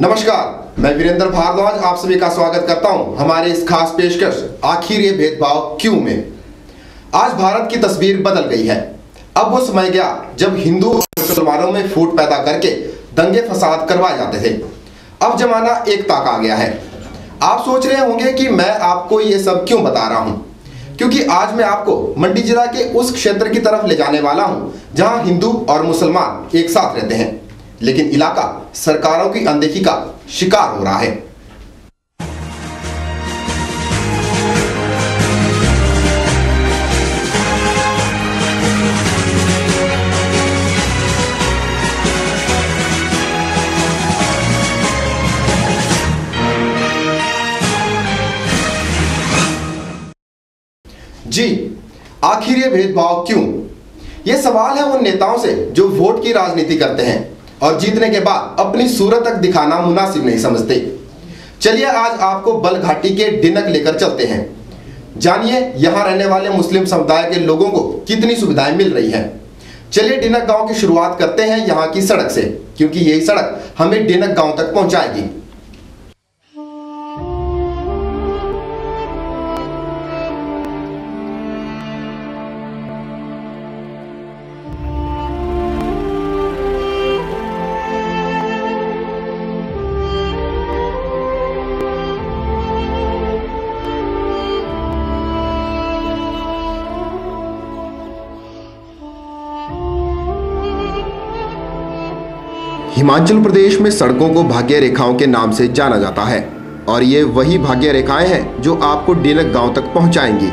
नमस्कार, मैं वीरेंद्र भारद्वाज, आप सभी का स्वागत करता हूँ हमारे इस खास पेशकश, आखिर ये भेदभाव क्यों में? आज भारत की तस्वीर बदल गई है। अब वो समय गया जब हिंदू और मुसलमानों में फूट पैदा करके दंगे फसाद करवाए जाते थे। अब जमाना एकता का आ गया है। आप सोच रहे होंगे कि मैं आपको ये सब क्यों बता रहा हूँ? क्योंकि आज मैं आपको मंडी जिला के उस क्षेत्र की तरफ़ ले जाने वाला हूँ, जहाँ हिंदू और मुसलमान एक साथ रहते हैं। लेकिन इलाका सरकारों की अनदेखी का शिकार हो रहा है। जी, आखिर ये भेदभाव क्यों? ये सवाल है उन नेताओं से जो वोट की राजनीति करते हैं। और जीतने के बाद अपनी सूरत तक दिखाना मुनासिब नहीं समझते। चलिए आज आपको बल घाटी के डिनक लेकर चलते हैं। जानिए यहाँ रहने वाले मुस्लिम समुदाय के लोगों को कितनी सुविधाएँ मिल रही हैं। चलिए डिनक गाँव की शुरुआत करते हैं यहाँ की सड़क से, क्योंकि यही सड़क हमें डिनक गाँव तक पहुंचाएगी। हिमाचल प्रदेश में सड़कों को भाग्य रेखाओं के नाम से जाना जाता है। और ये वही भाग्य रेखाएँ हैं जो आपको डिनक गाँव तक पहुंचाएँगी।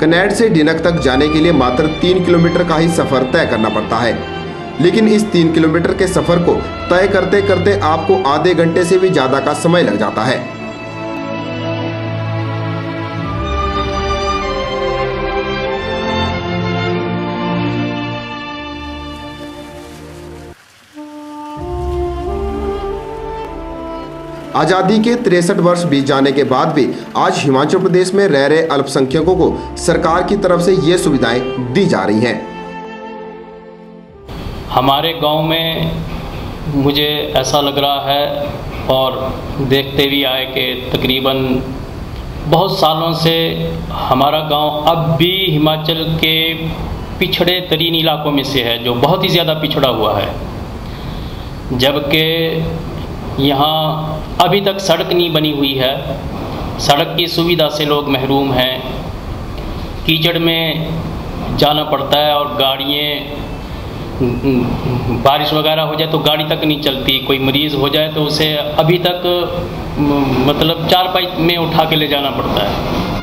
कनेड से डिनक तक जाने के लिए मात्र तीन किलोमीटर का ही सफ़र तय करना पड़ता है। लेकिन इस तीन किलोमीटर के सफ़र को तय करते करते आपको आधे घंटे से भी ज़्यादा का समय लग जाता है। आज़ादी के तिरसठ वर्ष बीत जाने के बाद भी आज हिमाचल प्रदेश में रह रहे अल्पसंख्यकों को सरकार की तरफ़ से ये सुविधाएँ दी जा रही हैं। हमारे गाँव में मुझे ऐसा लग रहा है और देखते भी आए कि तकरीबन बहुत सालों से हमारा गाँव अब भी हिमाचल के पिछड़े तरीन इलाकों में से है, जो बहुत ही ज़्यादा पिछड़ा हुआ है। जबकि यहाँ अभी तक सड़क नहीं बनी हुई है। सड़क की सुविधा से लोग महरूम हैं। कीचड़ में जाना पड़ता है और गाड़ियाँ, बारिश वगैरह हो जाए तो गाड़ी तक नहीं चलती। कोई मरीज़ हो जाए तो उसे अभी तक मतलब चार पाई में उठा के ले जाना पड़ता है।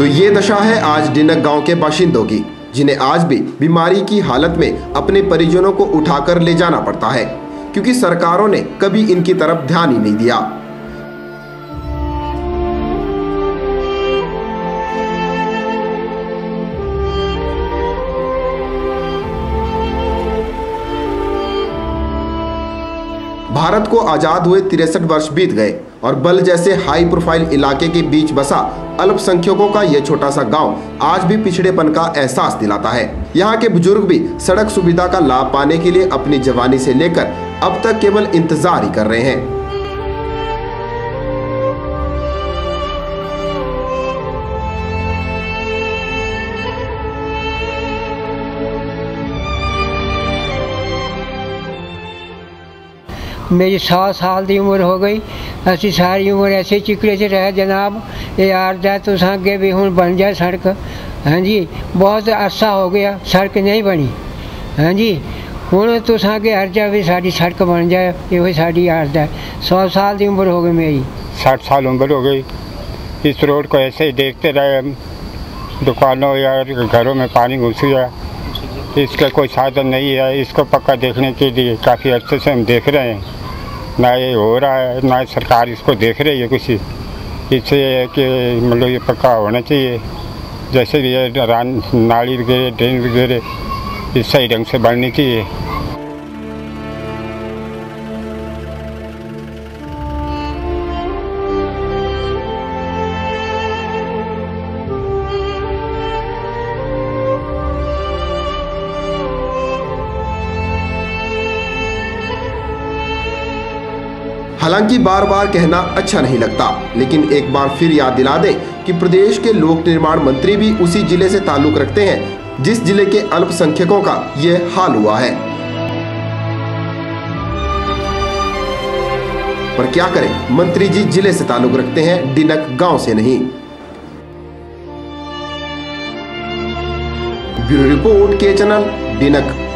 तो ये दशा है आज डिनक गाँव के बाशिंदों की, जिन्हें आज भी बीमारी की हालत में अपने परिजनों को उठाकर ले जाना पड़ता है, क्योंकि सरकारों ने कभी इनकी तरफ़ ध्यान ही नहीं दिया। भारत को आज़ाद हुए तिरसठ वर्ष बीत गए। और बल जैसे हाई प्रोफ़ाइल इलाके के बीच बसा अल्पसंख्यकों का यह छोटा सा गाँव आज भी पिछड़ेपन का एहसास दिलाता है। यहाँ के बुज़ुर्ग भी सड़क सुविधा का लाभ पाने के लिए अपनी जवानी से लेकर अब तक केवल इंतज़ार ही कर रहे हैं। मेरी सौ साल की उम्र हो गई। असी सारी उम्र ऐसे चिकड़े च रहे, जनाब ये आरदा तुस अगे भी हूँ बन जाए सड़क। हाँ जी, बहुत अरसा हो गया, सड़क नहीं बनी। हाँ जी हूँ तुस अगे अर्जा भी साड़ी सड़क बन जाए यो साड़ी आरदा सौ साल की उम्र हो गई मेरी। साठ साल उम्र हो गई। इस रोड को ऐसे ही देखते रहे हम। दुकानों या घरों में पानी घुस गया। इसका कोई साधन नहीं है, इसको पक्का देखने के लिए काफ़ी अच्छे से हम देख रहे हैं। ना ये हो रहा है, ना सरकार इसको देख रही है कुछ। इससे है कि मतलब ये पक्का होना चाहिए। जैसे ये नाली वगैरह ड्रेन वगैरह, इस सही ढंग से बढ़नी चाहिए। हालाँकि बार बार कहना अच्छा नहीं लगता, लेकिन एक बार फिर याद दिला दें कि प्रदेश के लोक निर्माण मंत्री भी उसी ज़िले से ताल्लुक रखते हैं, जिस ज़िले के अल्पसंख्यकों का ये हाल हुआ है। पर क्या करें? मंत्री जी ज़िले से ताल्लुक रखते हैं, डिनक गाँव से नहीं। Bureau report, K channel, Dinak.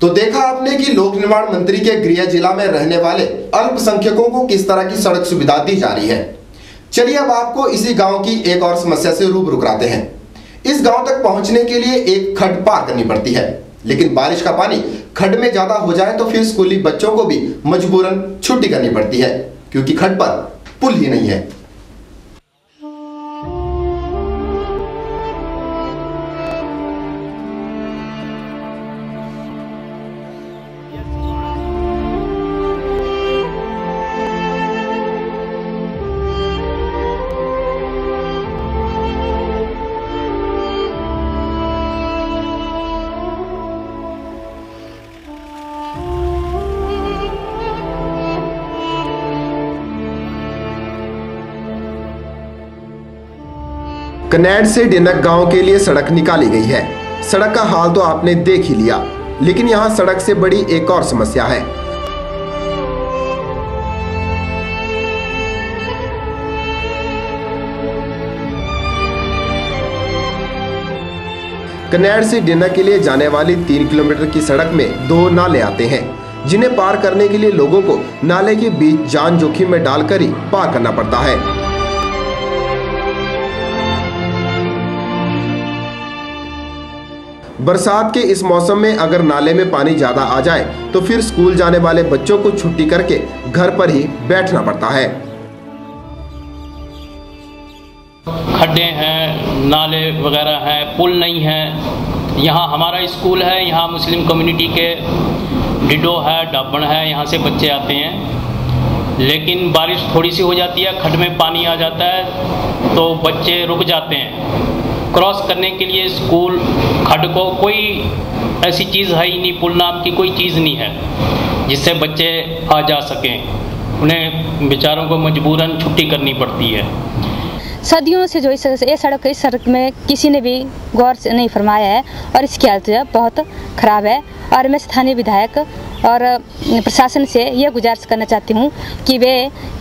तो देखा आपने कि लोक निर्माण मंत्री के गृह जिला में रहने वाले अल्पसंख्यकों को किस तरह की सड़क सुविधा दी जा रही है? चलिए अब आपको इसी गाँव की एक और समस्या से रूबरू कराते हैं। इस गाँव तक पहुँचने के लिए एक खड पार करनी पड़ती है, लेकिन बारिश का पानी खड में ज़्यादा हो जाए तो फिर स्कूली बच्चों को भी मजबूरन छुट्टी करनी पड़ती है, क्योंकि खड पर पुल ही नहीं है। कनेड से डिनक गाँव के लिए सड़क निकाली गई है। सड़क का हाल तो आपने देख ही लिया, लेकिन यहाँ सड़क से बड़ी एक और समस्या है। कनेड से डिनर के लिए जाने वाली तीन किलोमीटर की सड़क में दो नाले आते हैं, जिन्हें पार करने के लिए लोगों को नाले के बीच जान जोखिम में डालकर ही पार करना पड़ता है। बरसात के इस मौसम में अगर नाले में पानी ज़्यादा आ जाए तो फिर स्कूल जाने वाले बच्चों को छुट्टी करके घर पर ही बैठना पड़ता है। खड्डे हैं, नाले वगैरह हैं, पुल नहीं है। यहाँ हमारा स्कूल है, यहाँ मुस्लिम कम्युनिटी के डिडो है, डाबण है, यहाँ से बच्चे आते हैं। लेकिन बारिश थोड़ी सी हो जाती है, खड्ड में पानी आ जाता है तो बच्चे रुक जाते हैं। क्रॉस करने के लिए स्कूल खड्ड को कोई ऐसी चीज़ है ही नहीं पुल नाम की कोई चीज़ नहीं है, जिससे बच्चे आ जा सकें। उन्हें बेचारों को मजबूरन छुट्टी करनी पड़ती है। सदियों से जो इस ये सड़क, इस सड़क में किसी ने भी गौर से नहीं फरमाया है और इसकी हालत बहुत ख़राब है। और मैं स्थानीय विधायक और प्रशासन से ये गुजारिश करना चाहती हूँ कि वे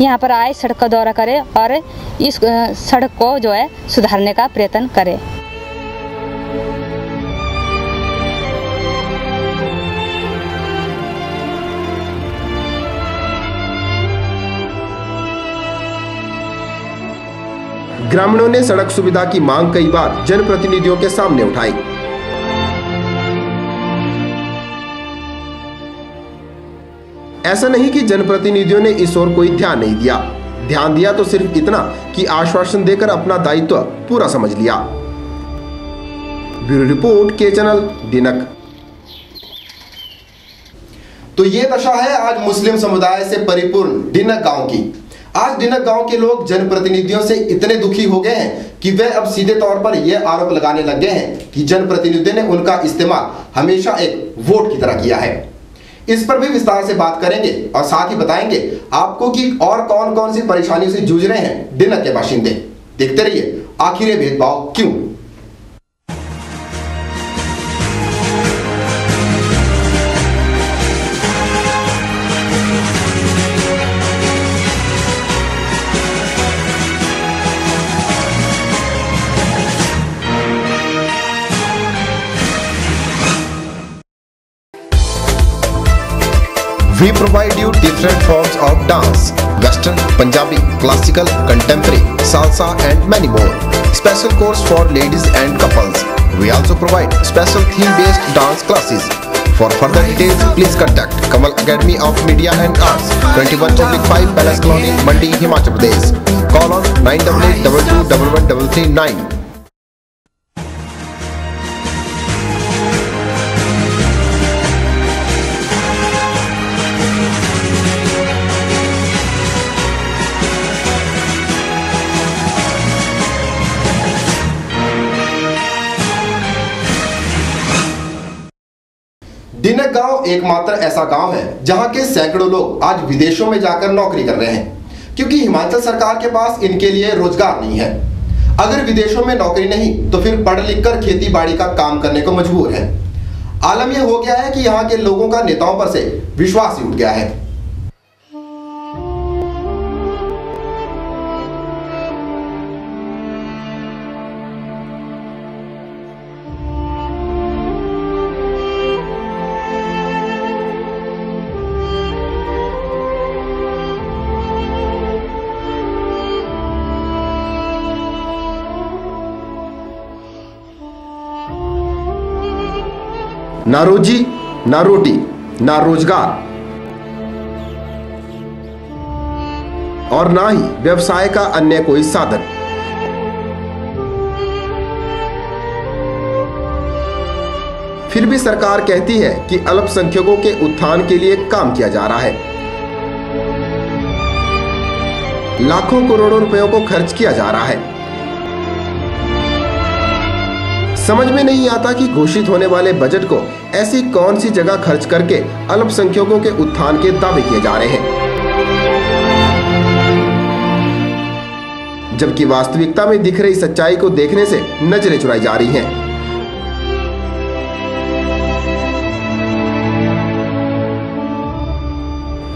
यहाँ पर आए, सड़क का दौरा करें और इस सड़क को जो है सुधारने का प्रयत्न करें। ग्रामीणों ने सड़क सुविधा की मांग कई बार जनप्रतिनिधियों के सामने उठाई। ऐसा नहीं कि जनप्रतिनिधियों ने इस ओर कोई ध्यान नहीं दिया। ध्यान दिया तो सिर्फ़ इतना कि आश्वासन देकर अपना दायित्व पूरा समझ लिया। ब्यूरो रिपोर्ट, के चैनल, दिनक। तो ये दशा है आज मुस्लिम समुदाय से परिपूर्ण डिनक गाँव की। आज डिनक गाँव के लोग जनप्रतिनिधियों से इतने दुखी हो गए हैं कि वे अब सीधे तौर पर यह आरोप लगाने लग गए हैं कि जनप्रतिनिधियों ने उनका इस्तेमाल हमेशा एक वोट की तरह किया है। इस पर भी विस्तार से बात करेंगे और साथ ही बताएँगे आपको कि और कौन कौन सी परेशानियों से जूझ रहे हैं? डिनक के बाशिंदे देखते रहिए, आखिर भेदभाव क्यों? We provide you different forms of dance Western, Punjabi, classical, contemporary, salsa, and many more. Special course for ladies and couples. We also provide special theme based dance classes. For further details, please contact Kamal Academy of Media and Arts, 21 5 Palace Colony, Mandi, Himachal Pradesh. Call on 9882 दिनक गाँव एकमात्र ऐसा गाँव है, जहाँ के सैकड़ों लोग आज विदेशों में जाकर नौकरी कर रहे हैं, क्योंकि हिमाचल सरकार के पास इनके लिए रोज़गार नहीं है। अगर विदेशों में नौकरी नहीं तो फिर पढ़ लिख कर खेती बाड़ी का काम करने को मजबूर है। आलम यह हो गया है कि यहाँ के लोगों का नेताओं पर से विश्वास ही उठ गया है। ना रोजी, ना रोटी, ना रोज़गार। और ना ही व्यवसाय का अन्य कोई साधन। फिर भी सरकार कहती है कि अल्पसंख्यकों के उत्थान के लिए काम किया जा रहा है। लाखों करोड़ों रुपयों को खर्च किया जा रहा है। समझ में नहीं आता कि घोषित होने वाले बजट को ऐसी कौन सी जगह खर्च करके अल्पसंख्यकों के उत्थान के दावे किए जा रहे हैं। जबकि वास्तविकता में दिख रही सच्चाई को देखने से नज़रें चुराई जा रही हैं।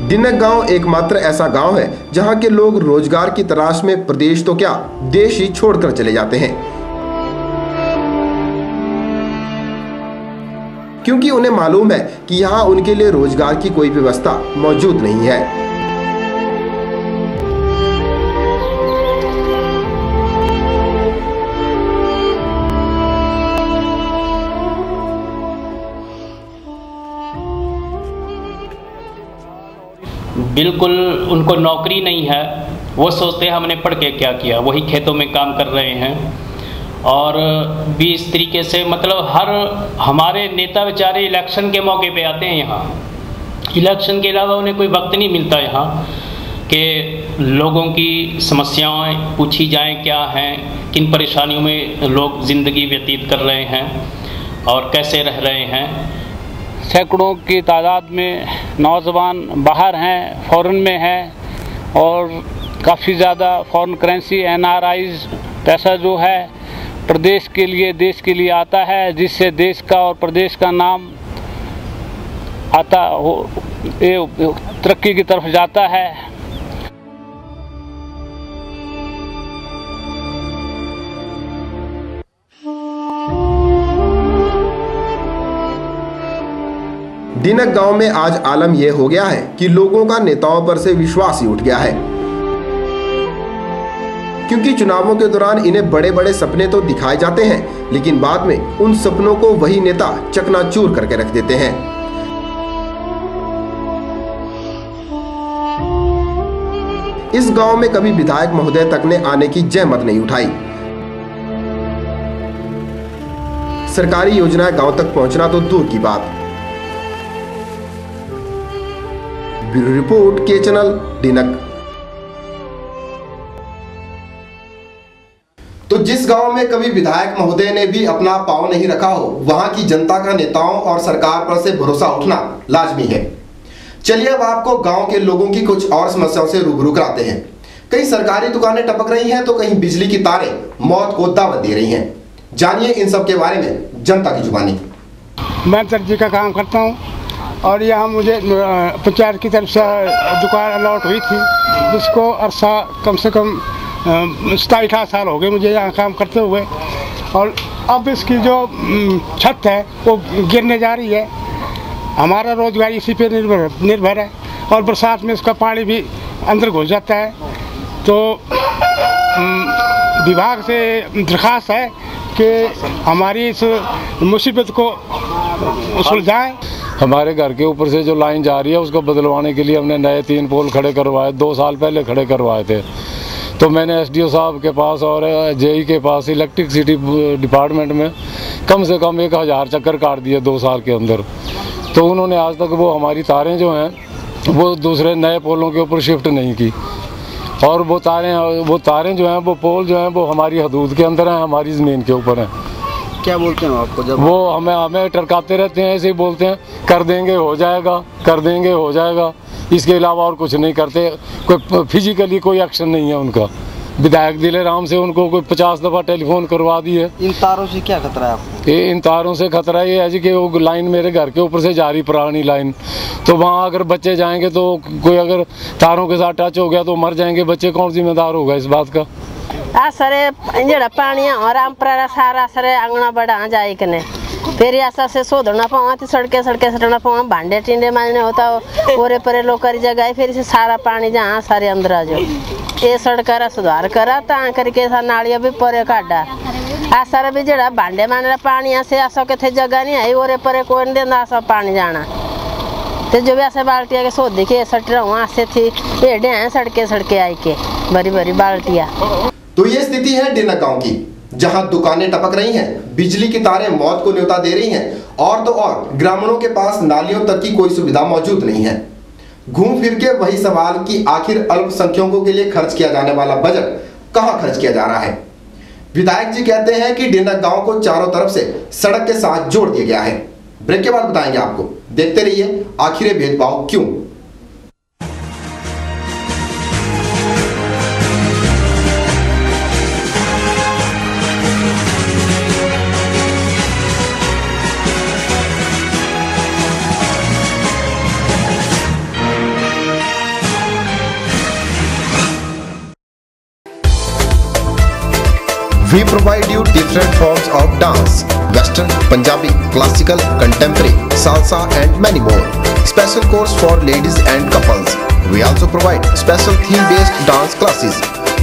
दिनक गाँव एकमात्र ऐसा गाँव है जहाँ के लोग रोज़गार की तलाश में प्रदेश तो क्या देश ही छोड़कर चले जाते हैं। क्योंकि उन्हें मालूम है कि यहाँ उनके लिए रोज़गार की कोई व्यवस्था मौजूद नहीं है। बिल्कुल उनको नौकरी नहीं है। वो सोचते हैं हमने पढ़ के क्या किया? वही खेतों में काम कर रहे हैं। और भी इस तरीके से मतलब हर हमारे नेता बेचारे इलेक्शन के मौके पे आते हैं यहाँ। इलेक्शन के अलावा उन्हें कोई वक्त नहीं मिलता यहाँ कि लोगों की समस्याएँ पूछी जाएँ, क्या हैं, किन परेशानियों में लोग ज़िंदगी व्यतीत कर रहे हैं और कैसे रह रहे हैं। सैकड़ों की तादाद में नौजवान बाहर हैं फ़ॉरेन में हैं और काफ़ी ज़्यादा फॉरेन करेंसी एन पैसा जो है प्रदेश के लिए, देश के लिए आता है, जिससे देश का और प्रदेश का नाम आता हो, ये तरक्की की तरफ़ जाता है। दिनक गाँव में आज आलम यह हो गया है कि लोगों का नेताओं पर से विश्वास ही उठ गया है। क्योंकि चुनावों के दौरान इन्हें बड़े बड़े सपने तो दिखाए जाते हैं, लेकिन बाद में उन सपनों को वही नेता चकनाचूर करके रख देते हैं। इस गाँव में कभी विधायक महोदय तक ने आने की जहमत नहीं उठाई। सरकारी योजनाएँ गाँव तक पहुँचना तो दूर की बात। Bureau report, K channel Dinak गाँव में कभी विधायक महोदय ने भी अपना पाँव नहीं रखा हो, वहाँ की जनता का नेताओं और सरकार पर से भरोसा उठना लाजमी है। चलिए अब आपको गाँव के लोगों की कुछ और समस्याओं से रूबरू कराते हैं। कहीं सरकारी दुकानें टपक रही हैं तो कहीं बिजली की तारें मौत को दावत दे रही हैं। जानिए इन सब के बारे में जनता की जुबानी। मैं दर्जी का काम करता हूँ और यहाँ मुझे पंचायत की तरफ़ से दुकान अलॉट हुई थी, जिसको अरसा कम से कम सताई अठारह साल हो गए मुझे यहाँ काम करते हुए। और अब इसकी जो छत है, वो गिरने जा रही है। हमारा रोज़गार इसी पे निर्भर निर्भर है। और बरसात में इसका पानी भी अंदर घुस जाता है। तो विभाग से दरख्वास्त है कि हमारी इस मुसीबत को सुलझाएँ। हमारे घर के ऊपर से जो लाइन जा रही है, उसको बदलवाने के लिए हमने नए तीन पोल खड़े करवाए, दो साल पहले खड़े करवाए थे। तो मैंने एसडीओ साहब के पास और जेई के पास इलेक्ट्रिसिटी डिपार्टमेंट में कम से कम एक हज़ार चक्कर काट दिए दो साल के अंदर। तो उन्होंने आज तक वो हमारी तारें जो हैं वो दूसरे नए पोलों के ऊपर शिफ्ट नहीं की। और वो तारें वो तारें जो हैं वो पोल जो हैं वो हमारी हदूद के अंदर हैं हमारी ज़मीन के ऊपर हैं। क्या बोलते हैं आपको जब वो हमें हमें टरकाते रहते हैं ऐसे ही बोलते हैं कर देंगे हो जाएगा कर देंगे हो जाएगा। इसके अलावा और कुछ नहीं करते। कोई फिजिकली कोई एक्शन नहीं है उनका। विधायक दिले राम से उनको कोई पचास दफ़ा टेलीफोन करवा दी है इन तारों से क्या खतरा है आपको? ये इन तारों से खतरा ये है जी कि वो लाइन मेरे घर के ऊपर से जा रही पुरानी लाइन। तो वहाँ अगर बच्चे जाएँगे तो कोई अगर तारों के साथ टच हो गया तो मर जाएँगे बच्चे। कौन जिम्मेदार होगा इस बात का? आ सरे जेड़ा पानी और रामपुरा सारा सरे आंगना बड़ा जाए कने। फिर ऐसा से सोधना पावा तो सड़के सड़के सड़ना पावा। भांडे टिंडे मारने होता हो ओरे परे करी जगह फिर इसे सारा पानी जहाँ, सारे अंदर आ जाओ। ये सड़क रा सुधार करा, ता करके सा नालिया भी परे काटा आ सारा भी जेड़ा, भांडे मारने पानी ऐसे ऐसा के थे जगह नहीं आई, ओरे परे कोई नहीं देना ऐसा पानी जाना। तो जो भी ऐसे बाल्टिया के सोध के सट रहा हूँ ऐसे थी एडे हैं सड़के सड़के आई के बड़ी बड़ी बाल्टिया। तो ये स्थिति है डिनक गाँव की। जहाँ दुकानें टपक रही हैं, बिजली की तारें मौत को न्योता दे रही हैं, और तो और, ग्रामीणों के पास नालियों तक की कोई सुविधा मौजूद नहीं है। घूम फिर के वही सवाल कि आखिर अल्पसंख्यकों के लिए खर्च किया जाने वाला बजट कहाँ खर्च किया जा रहा है? विधायक जी कहते हैं कि डेनक गाँव को चारों तरफ़ से सड़क के साथ जोड़ दिया गया है। ब्रेक के बाद बताएँगे आपको। देखते रहिए, आखिर भेदभाव क्यों? We provide you different forms of dance Western, Punjabi, classical, contemporary, salsa, and many more. Special course for ladies and couples. We also provide special theme based dance classes.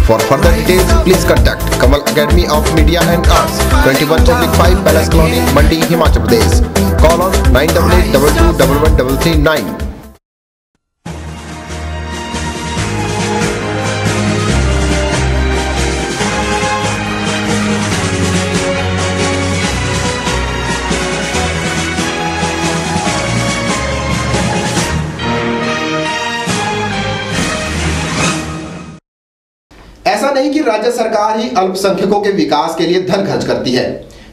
For further details, please contact Kamal Academy of Media and Arts, 21 5 Palace Colony, Mandi, Himachal Pradesh. Call on 9882 ऐसा नहीं कि राज्य सरकार ही अल्पसंख्यकों के विकास के लिए धन खर्च करती है।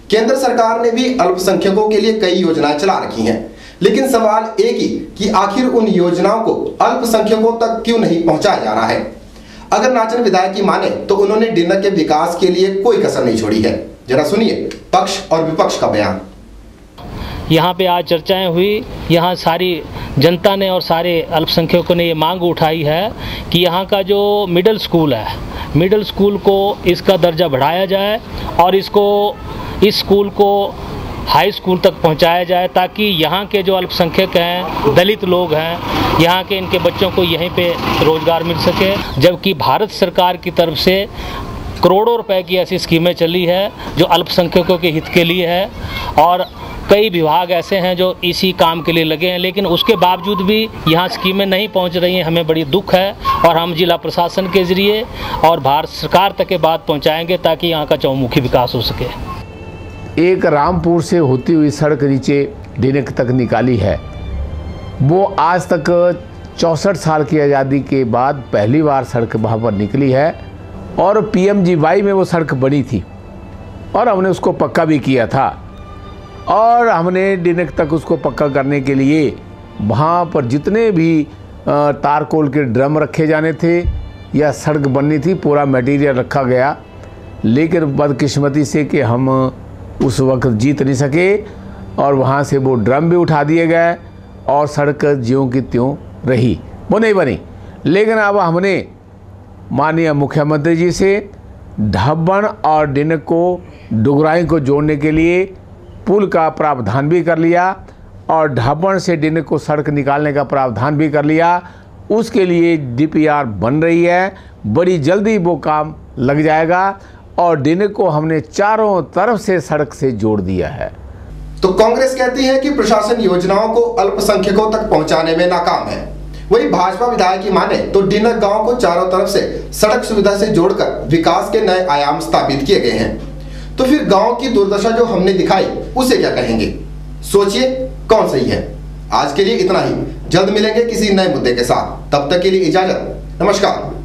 केंद्र सरकार ने भी अल्पसंख्यकों के लिए कई योजनाएँ चला रखी हैं। लेकिन सवाल एक ही कि आखिर उन योजनाओं को अल्पसंख्यकों तक क्यों नहीं पहुँचाया जा रहा है? अगर नाचन विधायक की माने तो उन्होंने डिनर के विकास के लिए कोई कसर नहीं छोड़ी है। जरा सुनिए, पक्ष और विपक्ष का बयान। यहाँ पे आज चर्चाएँ हुई। यहाँ सारी जनता ने और सारे अल्पसंख्यकों ने ये मांग उठाई है कि यहाँ का जो मिडिल स्कूल है मिडिल स्कूल को इसका दर्जा बढ़ाया जाए और इसको, इस स्कूल को हाई स्कूल तक पहुँचाया जाए ताकि यहाँ के जो अल्पसंख्यक हैं, दलित लोग हैं, यहाँ के इनके बच्चों को यहीं पे रोज़गार मिल सके। जबकि भारत सरकार की तरफ़ से करोड़ों रुपए की ऐसी स्कीमें चली है जो अल्पसंख्यकों के हित के लिए है और कई विभाग ऐसे हैं जो इसी काम के लिए लगे हैं, लेकिन उसके बावजूद भी यहाँ स्कीमें नहीं पहुँच रही हैं। हमें बड़ी दुख है और हम जिला प्रशासन के ज़रिए और भारत सरकार तक के बात पहुँचाएँगे ताकि यहाँ का चौमुखी विकास हो सके। एक रामपुर से होती हुई सड़क नीचे डिनक तक निकाली है। वो आज तक चौंसठ साल की आज़ादी के बाद पहली बार सड़क वहाँ पर निकली है और पीएमजीवाई में वो सड़क बनी थी और हमने उसको पक्का भी किया था। और हमने डिनक तक उसको पक्का करने के लिए वहाँ पर जितने भी तारकोल के ड्रम रखे जाने थे या सड़क बननी थी, पूरा मटेरियल रखा गया। लेकिन बदकिस्मती से कि हम उस वक्त जीत नहीं सके और वहाँ से वो ड्रम भी उठा दिए गए और सड़क ज्यों की त्यों रही। वो नहीं बनी। लेकिन अब हमने माननीय मुख्यमंत्री जी से ढब्बन और डिनक को, डुगराई को जोड़ने के लिए पुल का प्रावधान भी कर लिया और ढाबण से डिनक को सड़क निकालने का प्रावधान भी कर लिया। उसके लिए डीपीआर बन रही है। बड़ी जल्दी वो काम लग जाएगा और डिनक को हमने चारों तरफ़ से सड़क से जोड़ दिया है। तो कांग्रेस कहती है कि प्रशासन योजनाओं को अल्पसंख्यकों तक पहुँचाने में नाकाम है। वही भाजपा विधायक की माने तो डिनक गाँव को चारों तरफ़ से सड़क सुविधा से जोड़कर विकास के नए आयाम स्थापित किए गए हैं। तो फिर गाँव की दुर्दशा जो हमने दिखाई, उसे क्या कहेंगे? सोचिए, कौन सही है? आज के लिए इतना ही। जल्द मिलेंगे किसी नए मुद्दे के साथ। तब तक के लिए इजाज़त। नमस्कार।